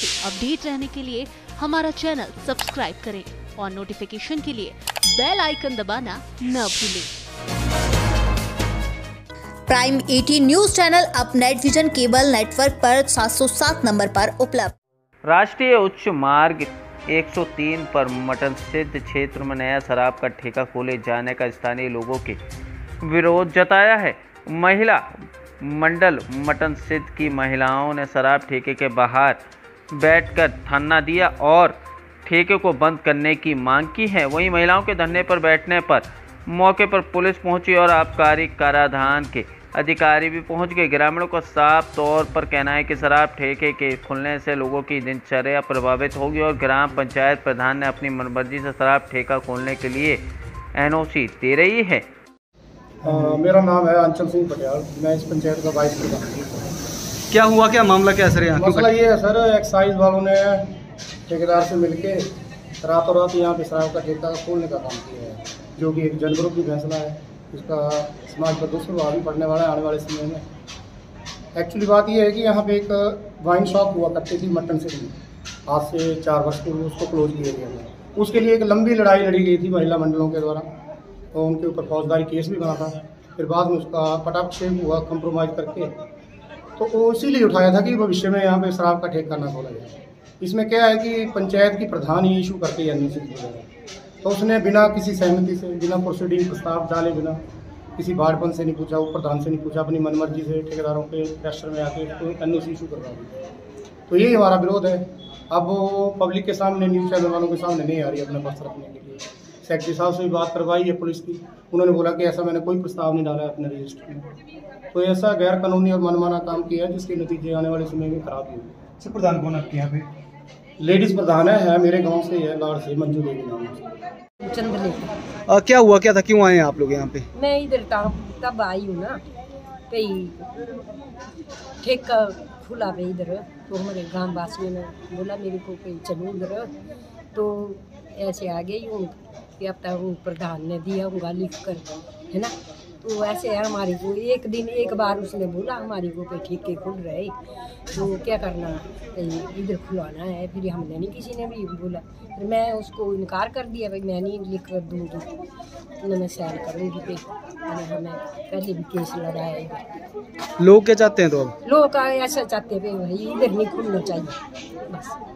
से अपडेट रहने के लिए हमारा चैनल सब्सक्राइब करें और नोटिफिकेशन के लिए बेल आइकन दबाना न भूलें। प्राइम 18 न्यूज़ चैनल अब नेट विजन केबल नेटवर्क पर 707 नंबर पर उपलब्ध। राष्ट्रीय उच्च मार्ग 103 पर मटन सिद्ध क्षेत्र में नया शराब का ठेका खोले जाने का स्थानीय लोगों के विरोध जताया है। महिला मंडल मटन सिद्ध की महिलाओं ने शराब ठेके के बाहर बैठकर धरना दिया और ठेके को बंद करने की मांग की है। वहीं महिलाओं के धरने पर बैठने पर मौके पर पुलिस पहुँची और आबकारी कराधान के अधिकारी भी पहुँच गए। ग्रामीणों का साफ़ तौर पर कहना है कि शराब ठेके के खुलने से लोगों की दिनचर्या प्रभावित होगी और ग्राम पंचायत प्रधान ने अपनी मनमर्जी से शराब ठेका खोलने के लिए एनओसी दे रही है। अ, मेरा नाम है अंचल सिंह पटियाल। मैं इस पंचायत का वाइस प्रधान। क्या हुआ? क्या मामला क्या सर यहाँ? मसला ये है सर एक्साइज वालों ने ठेकेदार से मिलके रातों रात यहाँ पे शराब का ठेका खोलने का काम किया है जो कि एक जनविरोधी फैसला है। इसका समाज पर दुष्प्रभाव भी पड़ने वाला है आने वाले समय में। एक्चुअली बात ये है कि यहाँ पे एक वाइन शॉप हुआ करती थी मटन सिटी आज से चार वर्ष पूर्व उसको क्लोज किया गया था। उसके लिए एक लंबी लड़ाई लड़ी गई थी महिला मंडलों के द्वारा तो उनके ऊपर फौजदारी केस भी बना था। फिर बाद में उसका पटाक्षेप हुआ कंप्रोमाइज़ करके। तो वो इसीलिए उठाया था कि भविष्य में यहाँ पे शराब का ठेका ना खोला जाए। इसमें क्या है कि पंचायत की प्रधान ही इशू करके एन तो उसने बिना किसी सहमति से, बिना प्रोसीडिंग प्रस्ताव डाले, बिना किसी बाढ़पन से नहीं पूछा, वो प्रधान से नहीं पूछा, अपनी मनमर्जी से ठेकेदारों के प्रेशर में आके उसको एन इशू करवा दिया। तो यही हमारा विरोध है। अब वो पब्लिक के सामने न्यूज़ चैनल वालों के सामने नहीं आ रही अपने पास रखने के लिए। सेक्रेटरी साहब से भी बात करवाई है पुलिस की। उन्होंने बोला कि ऐसा मैंने कोई प्रस्ताव नहीं डाला है अपने रजिस्टर में। तो ऐसा गैर कानूनी और मनमाना काम किया है जिसके नतीजे आने वाले समय में खराब ही होंगे। सर प्रधान कौन आपके यहाँ पे? लेडीज़ प्रधान है, है मेरे गाँव से है लाड़ से मंजू देवी नाम से। चंद्रलेखा क्या हुआ क्या था क्यों आए हैं आप लोग यहाँ पे? मैं इधर तब आई हूँ ना कई ठेका खुला पे इधर तो हमारे गाँव वासियों ने बोला मेरे को कहीं चलो उधर तो ऐसे आ गई हूँ। कि अब तक प्रधान ने दिया होगा लिख कर है ना? तो ऐसे है हमारे को एक दिन एक बार उसने बोला हमारी को पे ठेके खुल रहे तो क्या करना? इधर खुलवाना है फिर हमने नहीं किसी ने भी बोला। फिर मैं उसको इनकार कर दिया भाई मैं नहीं लिख कर दूँगी। तो मैं सैर करूँगी पे। मैंने हमें पहले भी केस लड़ाया है। लोग क्या चाहते हैं तो लोग ऐसा चाहते हैं भाई इधर नहीं खुलना चाहिए। बस।